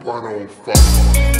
Burn on fire.